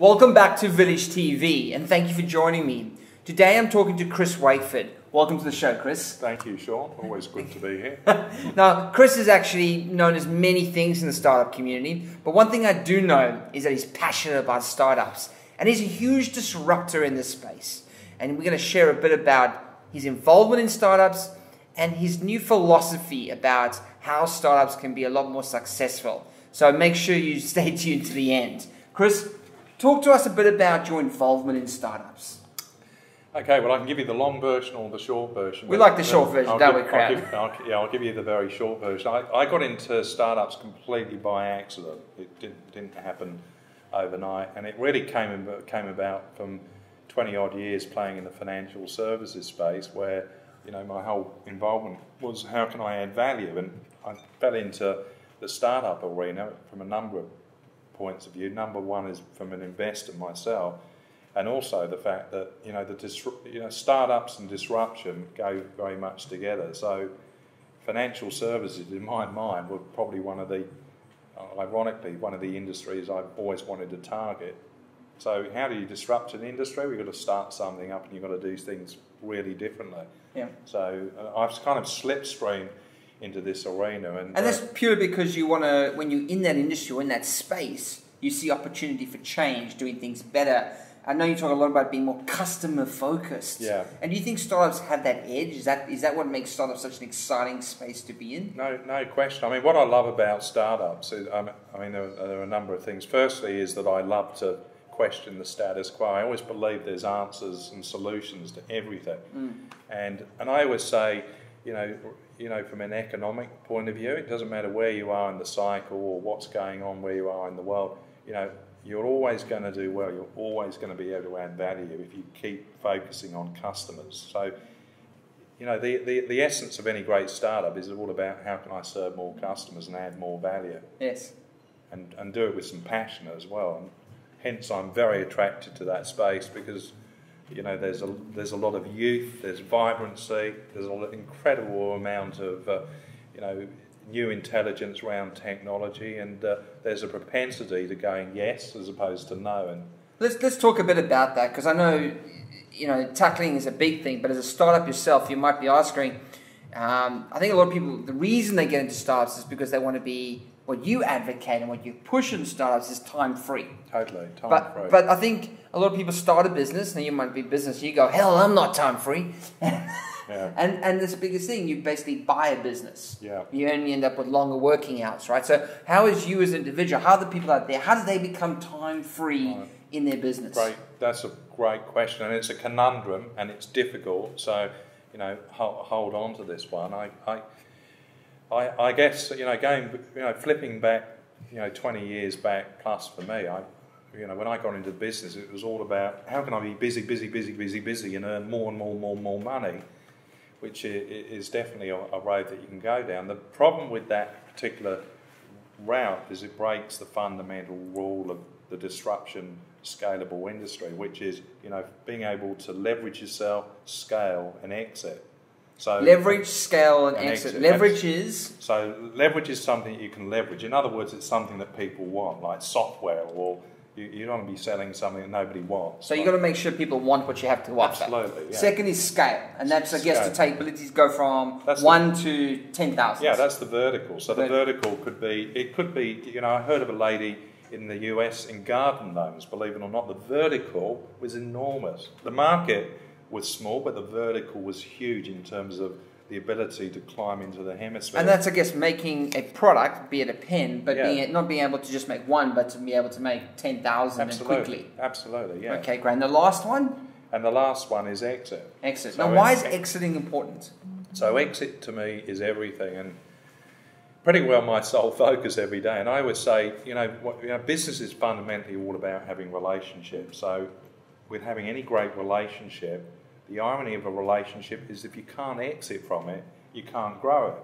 Welcome back to Village TV and thank you for joining me. Today I'm talking to Chris Wakeford. Welcome to the show, Chris. Thank you, Sean. Always good to be here. now, Chris is actually known as many things in the startup community, but one thing I do know is that he's passionate about startups and he's a huge disruptor in this space. And we're going to share a bit about his involvement in startups and his new philosophy about how startups can be a lot more successful. So make sure you stay tuned to the end. Chris, talk to us a bit about your involvement in startups. Okay, well, I can give you the long version or the short version. We like the short version, I'll don't give, we, Crab? I'll give, I'll, yeah, I'll give you the very short version. I, I got into startups completely by accident. It didn't, didn't happen overnight, and it really came, came about from 20 odd years playing in the financial services space where you know my whole involvement was how can I add value, and I fell into the startup arena from a number of points of view. Number one is from an investor myself, and also the fact that you know the disru- you know startups and disruption go very much together. So financial services, in my mind, were probably one of the ironically one of the industries I've always wanted to target. So how do you disrupt an industry? We've got to start something up, and you've got to do things really differently. Yeah. So uh, I've kind of slipstream into this arena, and And that's uh, purely because you want to, when you're in that industry or in that space, you see opportunity for change, doing things better. I know you talk a lot about being more customer focused. Yeah. And do you think startups have that edge? Is that is that what makes startups such an exciting space to be in? No, no question. I mean, what I love about startups is, um, I mean, there are, there are a number of things. Firstly, is that I love to question the status quo. I always believe there's answers and solutions to everything, and and I always say, you know, you know, from an economic point of view, it doesn't matter where you are in the cycle or what's going on where you are in the world. You know, you're always going to do well. You're always going to be able to add value if you keep focusing on customers. So you know, the, the, the essence of any great startup is all about how can I serve more customers and add more value Yes. and, and do it with some passion as well. And hence, I'm very attracted to that space because, you know, there's a, there's a lot of youth, there's vibrancy, there's an incredible amount of, uh, you know, new intelligence around technology, and uh, there's a propensity to going yes as opposed to no. And Let's let's talk a bit about that because I know, you know, tackling is a big thing. But as a startup yourself, you might be asking. Um, I think a lot of people, the reason they get into startups is because they want to be what you advocate and what you push in startups is time free. totally, time But free. but I think a lot of people start a business, and you might be business. You go, hell, I'm not time free. Yeah. And and that's the biggest thing. You basically buy a business. Yeah. You only end up with longer working hours, right? So how is you as an individual? How are the people out there? How do they become time free Right. in their business? Great, that's a great question, and it's a conundrum, and it's difficult. So, you know, hold, hold on to this one. I, I, I, I guess you know, going, you know, flipping back, you know, twenty years back plus for me, I, you know, when I got into the business, it was all about how can I be busy, busy, busy, busy, busy, and earn more and more more and more money, which is definitely a road that you can go down. The problem with that particular route is it breaks the fundamental rule of the disruption scalable industry, which is you know being able to leverage yourself, scale, and exit. So Leverage, scale, and, And exit. exit. Leverage is So leverage is something that you can leverage. In other words, it's something that people want, like software, or you, you don't want to be selling something that nobody wants. so you got to make sure people want what you have to offer. Absolutely, yeah. Second is scale, and that's I guess Scale. to take abilities go from That's the- one to ten thousand. Yeah, that's the vertical. So the Vertical. vertical could be, it could be, you know, I heard of a lady in the US in garden gnomes, believe it or not, the vertical was enormous. The market was small, but the vertical was huge in terms of the ability to climb into the hemisphere. And that's, I guess, making a product, be it a pen, but Yeah. being not being able to just make one, but to be able to make ten thousand and quickly. absolutely, yeah. Okay, great. And the last one, And the last one is exit. exit. So now, why is exiting important? So exit to me is everything, and pretty well my sole focus every day. And I always say, you know, what, you know, business is fundamentally all about having relationships. So, with having any great relationship, the irony of a relationship is if you can't exit from it, you can't grow it.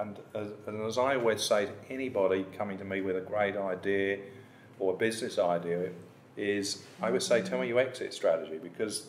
And as, and as I always say to anybody coming to me with a great idea or a business idea, is I would say, tell me your exit strategy because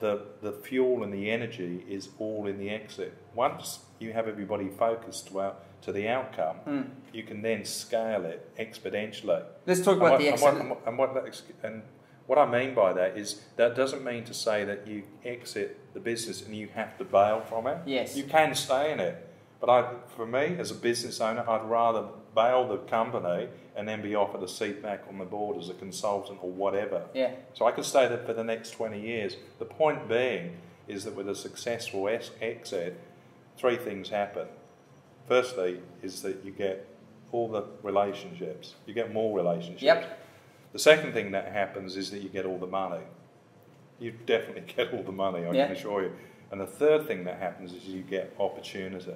the, the fuel and the energy is all in the exit. Once you have everybody focused well, to the outcome, Hmm. you can then scale it exponentially. Let's talk And about what, the and what, exit. and what- and what that and what I mean by that is that doesn't mean to say that you exit the business and you have to bail from it. Yes. You can stay in it. But I, for me, as a business owner, I'd rather bail the company and then be offered a seat back on the board as a consultant or whatever. Yeah. So I could stay there for the next 20 years. The point being is that with a successful es- exit, three things happen. Firstly, is that you get all the relationships, you get more relationships. Yep. The second thing that happens is that you get all the money. You definitely get all the money, I Yeah. can assure you. And the third thing that happens is you get opportunity.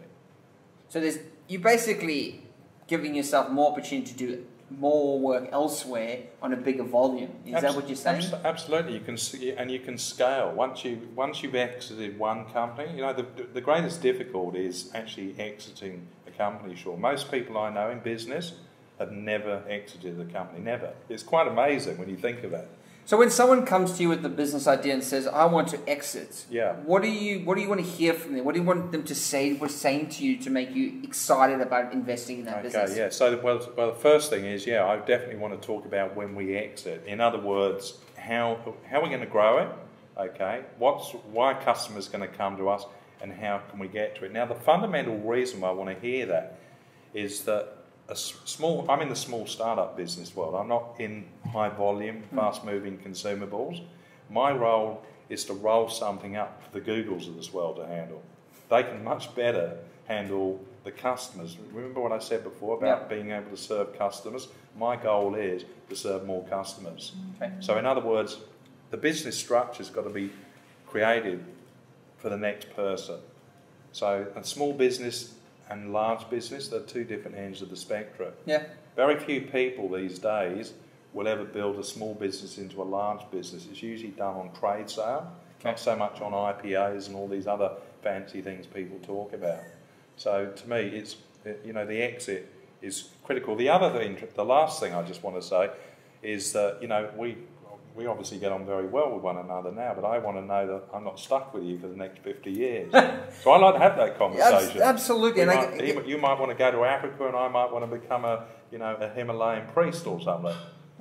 So there's you're basically giving yourself more opportunity to do more work elsewhere on a bigger volume. Is that what you're saying? abs- absolutely, you can see, and you can scale once you once you've exited one company. You know, the the greatest difficulty is actually exiting a company. Sure, most people I know in business have never exited the company. Never. It's quite amazing when you think of it. So when someone comes to you with the business idea and says, "I want to exit," Yeah. what do you what do you want to hear from them? What do you want them to say? What's saying to you to make you excited about investing in that Okay, business? Okay, yeah. So, well, well, the first thing is, yeah, I definitely want to talk about when we exit. In other words, how how are we going to grow it? Okay, what's why are customers going to come to us, and how can we get to it? Now, the fundamental reason why I want to hear that is that a small. I'm in the small startup business world. I'm not in high volume, hmm. fast moving consumables. My role is to roll something up for the Googles of this world to handle. They can much better handle the customers. Remember what I said before about Yeah. being able to serve customers? My goal is to serve more customers. Okay. So, in other words, the business structure's got to be created for the next person. So, a small business and large business, they're two different ends of the spectrum. Yeah. Very few people these days will ever build a small business into a large business. It's usually done on trade sale, not so much on IPOs and all these other fancy things people talk about. So to me, it's you know the exit is critical. The other thing, the last thing I just want to say is that you know we we obviously get on very well with one another now, but I want to know that I'm not stuck with you for the next 50 years. so I like to have that conversation. absolutely, We and I- might- you, might want to go to Africa, and I might want to become a you know a Himalayan priest or something.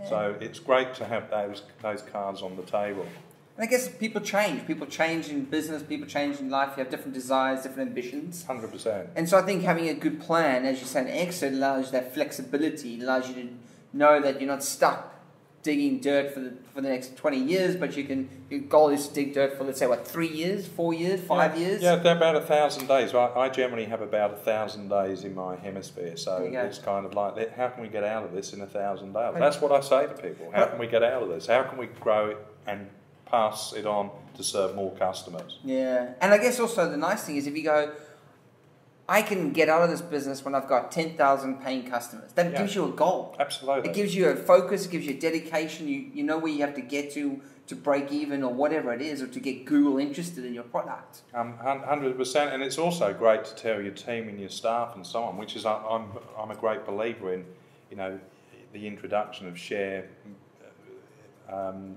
So it's great to have those those cards on the table. And I guess people change. People change in business. People change in life. You have different desires, different ambitions. Hundred percent. And so I think having a good plan, as you say, an exit allows you that flexibility. Allows you to know that you're not stuck digging dirt for the for the next twenty years, but you can. Your goal is to dig dirt for let's say what three years, four years, five yeah, years. Yeah, about a thousand days. I, I generally have about a thousand days in my hemisphere, so There you go. it's kind of like, how can we get out of this in a thousand days? That's what I say to people. How can we get out of this? How can we grow it and pass it on to serve more customers? Yeah, and I guess also the nice thing is if you go, I can get out of this business when I've got ten thousand paying customers. That Yeah. gives you a goal. Absolutely. It gives you a focus. It gives you dedication. You you know where you have to get to to break even or whatever it is, or to get Google interested in your product. Um, hundred percent, and it's also great to tell your team and your staff and so on, which is I'm I'm a great believer in, you know, the introduction of share um,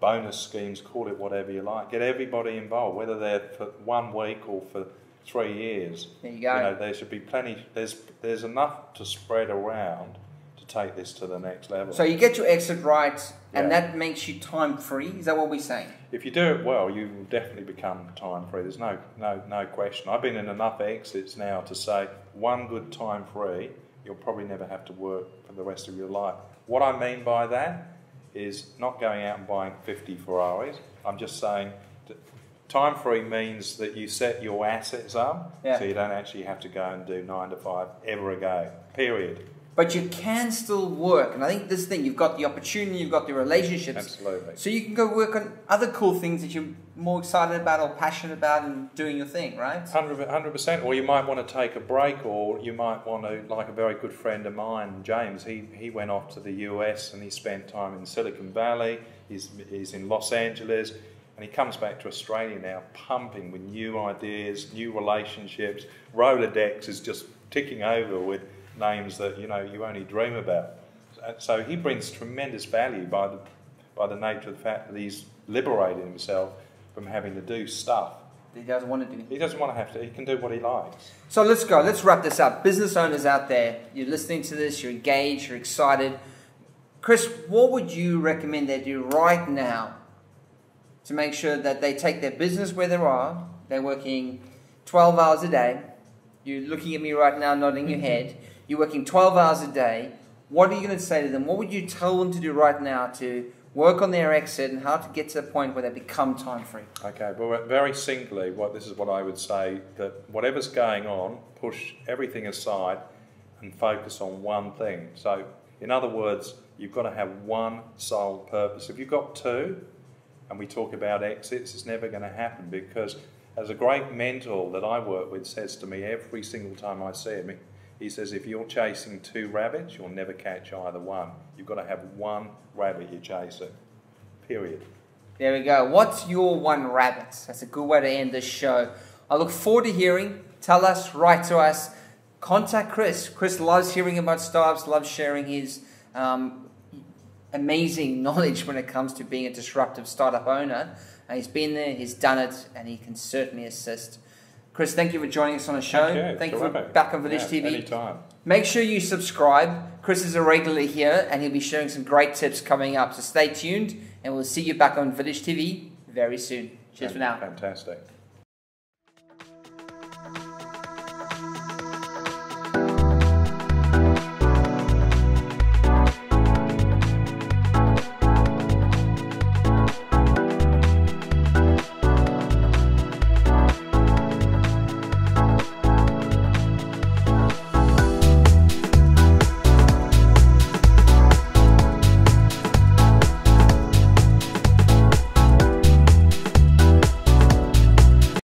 bonus schemes, call it whatever you like. Get everybody involved, whether they're for one week or for three years. There you go. You know, there should be plenty. There's there's enough to spread around to take this to the next level. So you get your exit right, and that makes you time free. Is that what we're saying? If you do it well, you will definitely become time free. There's no, no, no question. I've been in enough exits now to say one good time free, you'll probably never have to work for the rest of your life. What I mean by that is not going out and buying 50 Ferraris. I'm just saying time free means that you set your assets up Yeah. so you don't actually have to go and do nine to five ever again. Period. But you can still work, and I think this thing you've got the opportunity, you've got the relationships, Absolutely. so you can go work on other cool things that you're more excited about or passionate about, and doing your thing, right? Hundred percent. Or you might want to take a break, or you might want to, like a very good friend of mine, James. He he went off to the US and he spent time in Silicon Valley. He's he's in Los Angeles, and he comes back to Australia now, pumping with new ideas, new relationships. Rolodex is just ticking over with names that you know you only dream about. So he brings tremendous value by the by the nature of the fact that he's liberated himself from having to do stuff he doesn't want to do. He doesn't want to have to. He can do what he likes. So let's go. Let's wrap this up. Business owners out there, you're listening to this, you're engaged, you're excited. Chris, what would you recommend they do right now to make sure that they take their business where they are? They're working 12 hours a day. You're looking at me right now, nodding your mm-hmm. head. You're working 12 hours a day. What are you going to say to them? What would you tell them to do right now to work on their exit and how to get to the point where they become time free? Okay, well, very simply, what this is what I would say that whatever's going on, push everything aside and focus on one thing. So, in other words, you've got to have one sole purpose. If you've got two, and we talk about exits, it's never going to happen because, as a great mentor that I work with says to me every single time I see him, he says, if you're chasing two rabbits, you'll never catch either one. You've got to have one rabbit you're chasing. Period. There we go. What's your one rabbit? That's a good way to end this show. I look forward to hearing. Tell us, write to us, contact Chris. Chris loves hearing about startups, loves sharing his um, amazing knowledge when it comes to being a disruptive startup owner. And he's been there, he's done it, and he can certainly assist. Chris, thank you for joining us on the show. Thank Thank you. you for back on Village Yeah, TV. Anytime. Make sure you subscribe. Chris is a regular here and he'll be sharing some great tips coming up. So stay tuned and we'll see you back on Village TV very soon. Cheers for now. Fantastic.